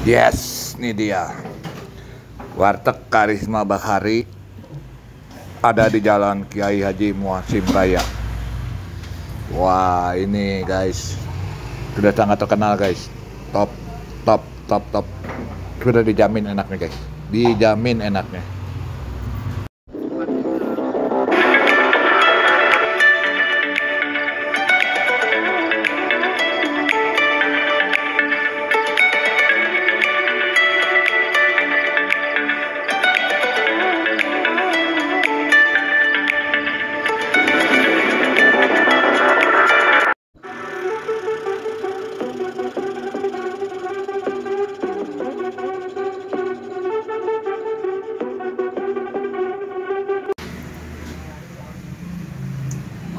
Yes, ini dia. Warteg Karisma Bahari ada di Jalan Kiai Haji Muasim Raya. Wah, ini guys sudah sangat terkenal guys. Top, top, top, top. Sudah dijamin enaknya guys. Dijamin enaknya.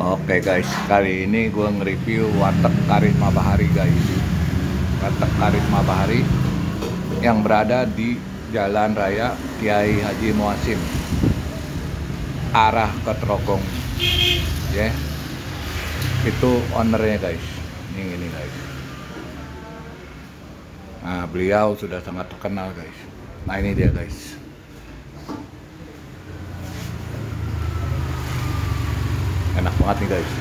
Oke guys, kali ini gue nge-review warteg Karisma Bahari guys. Warteg Karisma Bahari yang berada di Jalan Raya Kiai Haji Muasim, arah ke Trogong. Ya, itu ownernya guys. Ini ini guys. Nah, beliau sudah sangat terkenal guys. Nah ini dia guys. enak banget nih guys.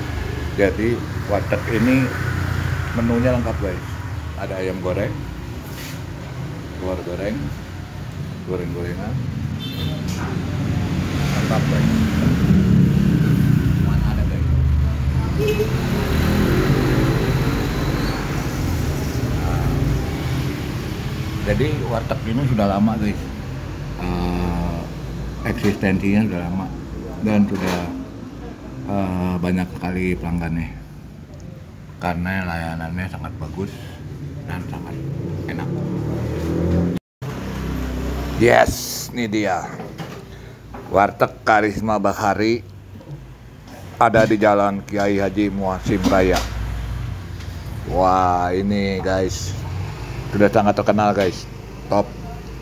Jadi warteg ini menunya lengkap guys. Ada ayam goreng telur goreng goreng gorengan lengkap guys. Mana ada guys? Nah, jadi warteg ini sudah lama guys. Eh, eksistensinya sudah lama dan sudah eh, banyak sekali pelanggannya karena layanannya sangat bagus dan sangat enak. Yes, ini dia. Warteg Karisma Bahari ada di Jalan Kiai Haji Muasim Raya. Wah, ini guys sudah sangat terkenal guys. Top,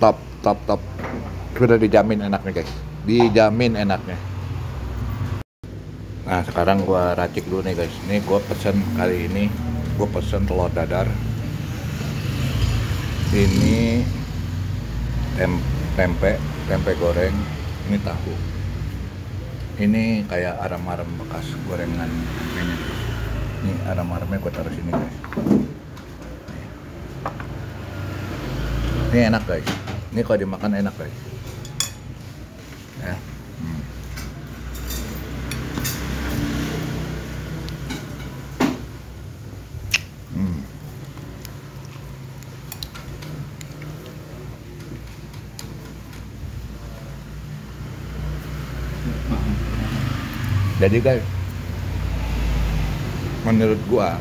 top, top, top. Sudah dijamin enaknya guys. Dijamin enaknya. Nah sekarang gua racik dulu nih guys. Ini gua pesen kali ini gua pesen telur dadar. Ini tem tempe, tempe goreng. Ini tahu. Ini kayak aram-aram bekas gorengan tempenya. Ini aram-aramnya gua taruh sini guys. Ini enak guys. Ini kalau dimakan enak guys. Ya. Hmm. Jadi guys, menurut gua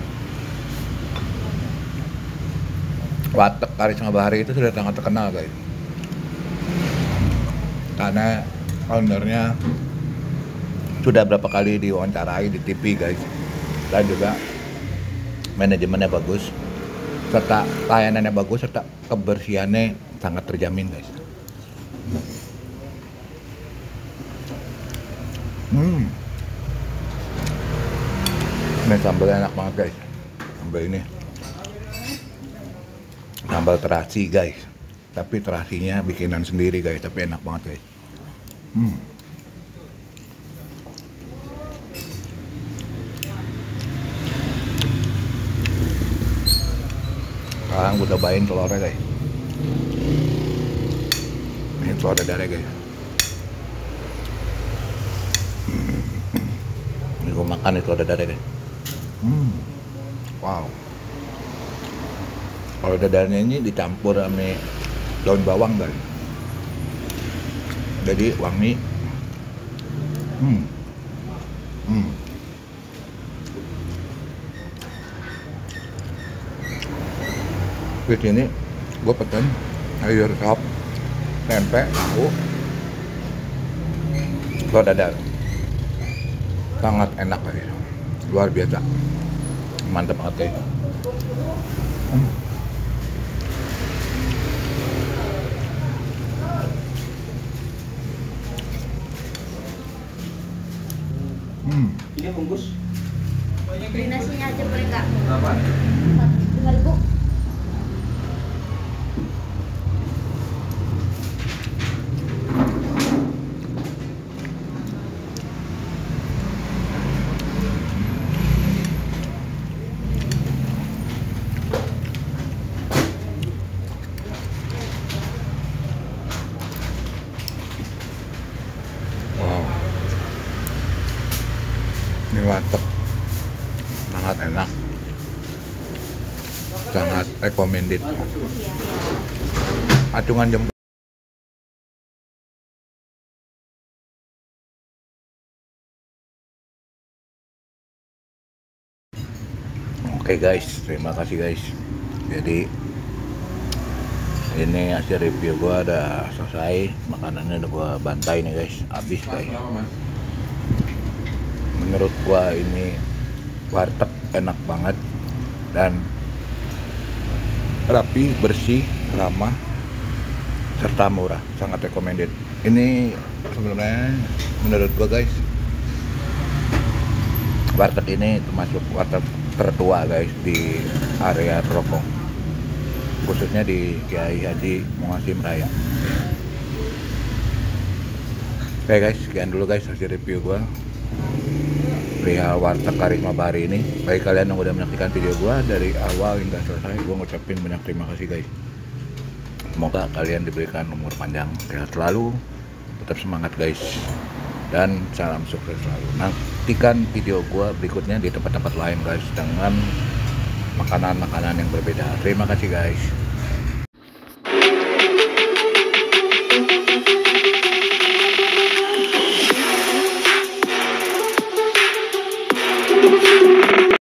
Warteg Karisma Bahari itu sudah sangat terkenal guys. Karena ownernya sudah berapa kali diwawancarai di TV guys. Dan juga manajemennya bagus serta layanannya bagus serta kebersihannya sangat terjamin guys hmm ini sambal enak banget guys. Sambal ini. Sambal terasi guys. Tapi terasinya bikinan sendiri guys. Tapi enak banget guys. Hmm. Sekarang gue cobain telurnya guys. Ini telur dadarnya guys. Ini gue makan nih telur dadarnya guys hmm. wow kalau dadarnya ini dicampur sama daun bawang guys jadi wangi hmm. Hmm. di sini gue pesen sayur sop tempe tahu telur dadar sangat enak guys luar biasa mantap banget guys hmm. Hmm. Ini bungkus Beli nasinya aja boleh nggak? berapa? sangat enak. Sangat recommended. Acungan jempol Oke okay guys, terima kasih guys. Jadi ini hasil review gua udah selesai, makanannya udah gua bantai nih guys, habis guys. Menurut gua ini warteg enak banget. Dan rapi, bersih, ramah, serta murah, sangat recommended. Ini sebenarnya menurut gua guys, warteg ini termasuk warteg tertua guys di area Rokong khususnya di Kiai Haji Muasim Raya. Oke guys sekian dulu guys hasil review gua perihal warteg Karisma Bahari ini. Bagi kalian yang udah menyaksikan video gua dari awal hingga selesai gua ngucapin banyak terima kasih guys. Semoga kalian diberikan umur panjang sehat selalu tetap semangat guys. Dan salam sukses selalu. Nantikan video gua berikutnya di tempat-tempat lain guys dengan makanan-makanan yang berbeda. Terima kasih guys